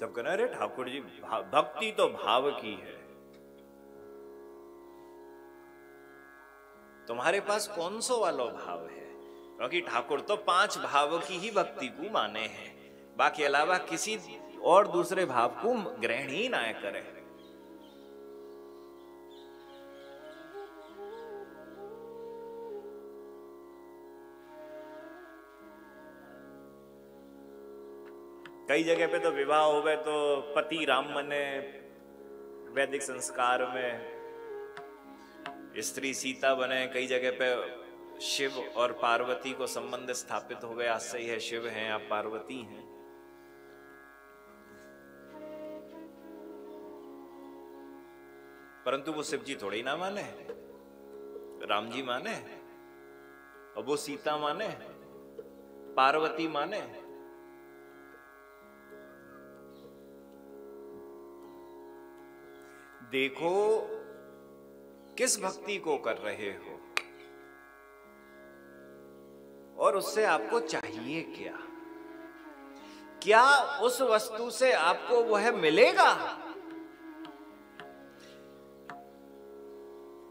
सब कह अरे ठाकुर जी भक्ति तो भाव की है। तुम्हारे पास कौन सो वालो भाव है? क्योंकि ठाकुर तो पाँच भाव की ही भक्ति को माने हैं। बाकी अलावा किसी और दूसरे भाव को ग्रहण ही ना करे। कई जगह पे तो विवाह हो गए तो पति राम मने वैदिक संस्कार में स्त्री सीता बने, कई जगह पे शिव और पार्वती को संबंध स्थापित हो गया सही है शिव हैं, आप पार्वती हैं। परंतु वो शिव जी थोड़े ना माने। राम जी माने, और वो सीता माने, पार्वती माने। देखो किस भक्ति को कर रहे हो और उससे आपको चाहिए क्या? क्या उस वस्तु से आपको वह मिलेगा?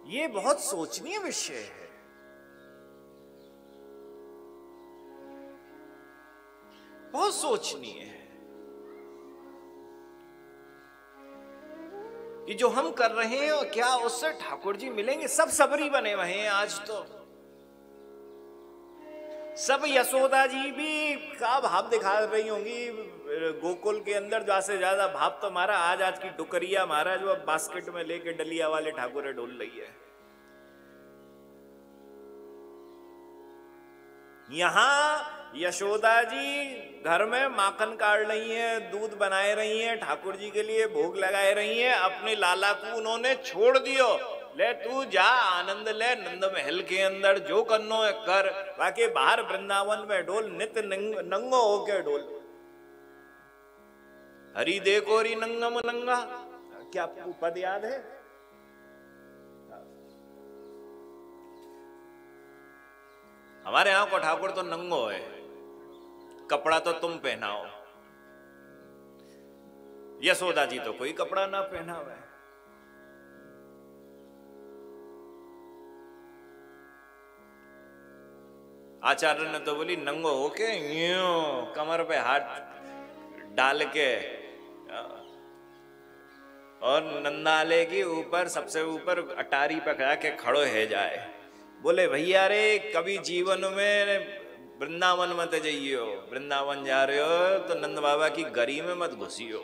ये बहुत सोचनीय विषय है। बहुत सोचनीय है। कि जो हम कर रहे हैं और क्या उससे ठाकुर जी मिलेंगे? सब सबरी बने हुए हैं आज तो। सब यशोदा जी भी का भाव दिखा रही होंगी? गोकुल के अंदर ज़्यादा से ज़्यादा भाव तो मारा आज आज की टुकरिया महाराज, वो बास्केट में लेके डलिया वाले ठाकुर ढोल रही है। यहाँ यशोदा जी घर में माखन काट रही हैं दूध बनाए रही हैं ठाकुर जी के लिए भोग लगाए रही हैं अपने लाला को उन्होंने छोड़ दियो। ले तू जा आनंद ले नंद महल के अंदर जो करनो है कर। बाकी बाहर वृंदावन में डोल नित नंग, होके डोल। हरि देखो हरि नंगम नंगा। क्या आपको पद याद है? हमारे यहाँ को ठाकुर तो नंगो है। कपड़ा तो तुम पहनाओ। यशोदा जी तो कोई कपड़ा ना पहना हुआ आचार्य ने तो बोली, नंगो होके यूँ कमर पे हाथ डाल के और नंदाले के ऊपर, सबसे ऊपर अटारी पकड़ा के खड़ो है जाए। बोले, भैया रे, कभी जीवन में वृंदावन मत जाइयो। वृंदावन जा रहे हो तो नंद बाबा की गरी में मत घुसियो।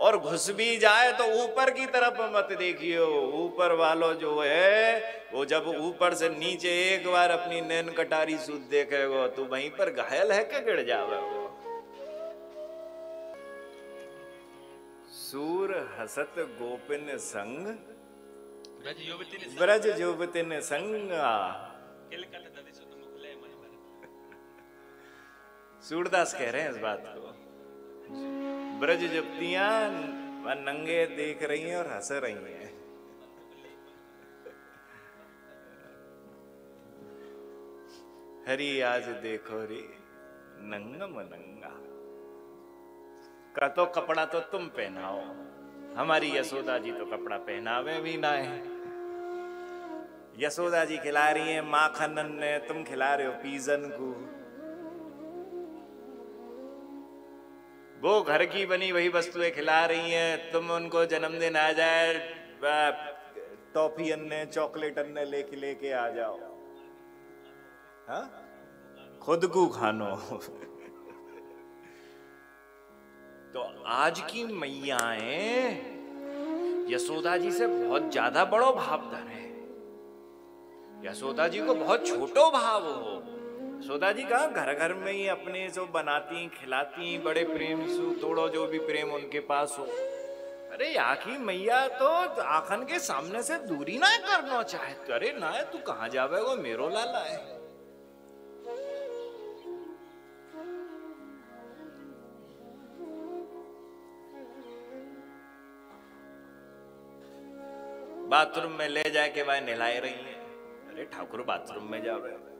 और घुस भी जाए तो ऊपर की तरफ़ मत देखियो। ऊपर वालों जो है वो जब ऊपर से नीचे एक बार अपनी नैन कटारी सूद देखेगो तो वहीं पर घायल है क्या गिर जावे वो सूर हसत गोपिन संग ब्रज युवतिन संगा। सूरदास कह रहे हैं इस बात को। ब्रज जुप्तियाँ नंगे देख रही हैं और हंस रही हैं। हरी, आज देखो रे, नंगम नंगा। का तो कपड़ा तो तुम पहनाओ, हमारी यशोदा जी तो कपड़ा पहनावे भी ना है। यशोदा जी खिला रही है माखन ने, तुम खिला रहे हो पीजन को। वो घर की बनी वही वस्तुएँ खिला रही हैं। तुम उनको जन्मदिन आ जाए टॉफी अन्ने, चॉकलेट अन्ने लेके लेके आ जाओ। हा? खुद को खानो। तो आज की मैयाएँ, यशोदा जी से बहुत ज़्यादा बड़ो भाव है। यशोदा जी को बहुत छोटो भाव हो। सोदा जी, कहा घर घर में ही अपने जो बनाती, खिलाती, बड़े प्रेम से तोड़ो जो भी प्रेम उनके पास हो। अरे की मैया तो आखन के सामने से दूरी ना करना चाहे अरे, ना, तू कहा जावे वो मेरो लाला है। बाथरूम में ले जाके भाई नहलाए रही है। अरे, ठाकुर, बाथरूम में जा रहे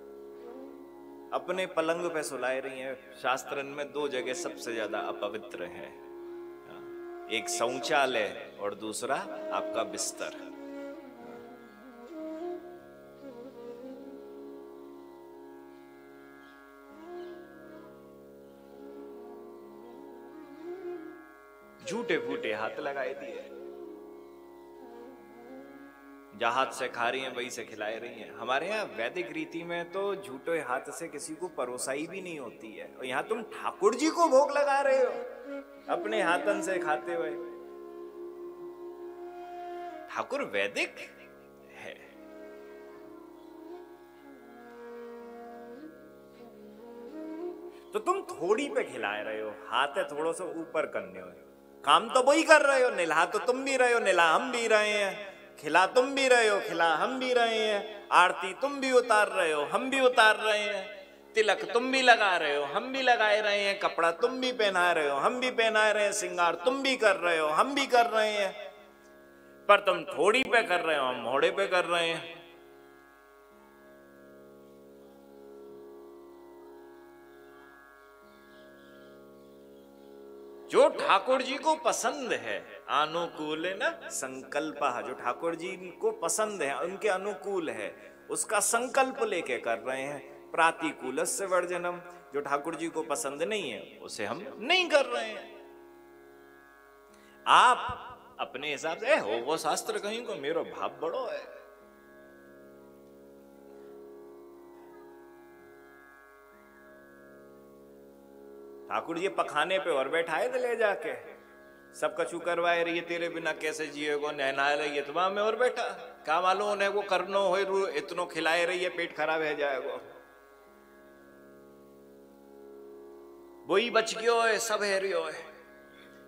अपने पलंग पे सुलाए रही हैं। शास्त्रन में दो जगह सबसे ज़्यादा अपवित्र है। एक शौचालय और दूसरा आपका बिस्तर। झूठे फूटे हाथ लगाए दिए। जहाज़ से खा रही हैं, वही से खिलाए रही हैं। हमारे यहाँ वैदिक रीति में तो झूठे हाथ से किसी को परोसाई भी नहीं होती है। और यहाँ तुम ठाकुर जी को भोग लगा रहे हो, अपने हाथन से खाते हुए। ठाकुर वैदिक है। तो तुम थोड़ी पे खिलाए रहे हो, हाथ है थोड़ा सा ऊपर करने हो काम तो वही कर रहे हो निला तो तुम भी रहे हो निला हम भी रहे हैं। खिला तुम भी रहे हो, खिला हम भी रहे हैं। आरती तुम भी उतार रहे हो, हम भी उतार रहे हैं। तिलक तुम भी लगा रहे हो, हम भी लगाए रहे हैं। कपड़ा तुम भी पहना रहे हो, हम भी पहना रहे हैं। सिंगार तुम भी कर रहे हो, हम भी कर रहे हैं। पर तुम थोड़ी पे कर रहे हो, हम मोड़े पे कर रहे हैं। जो ठाकुर जी को पसंद है अनुकूल ना? संकल्प जो ठाकुर जी को पसंद है, उनके अनुकूल है। उसका संकल्प लेके कर रहे हैं। प्रातिकूल से वर्जनम। जो ठाकुर जी को पसंद नहीं है, उसे हम नहीं कर रहे हैं। आप अपने हिसाब से हो वो शास्त्र कहीं को, मेरो भाव बड़ो है। ठाकुर जी पखाने पे और बैठाए थे ले जाके। सब कछु करवाए रही है तेरे बिना कैसे जिएगो? नहनाए रही तुम्हारा में और बेटा क्या मालूम उन्हें वो करनो हो इतनो खिलाए रही है पेट खराब है जाएगो। वही बच गयो है, सब है रियो है।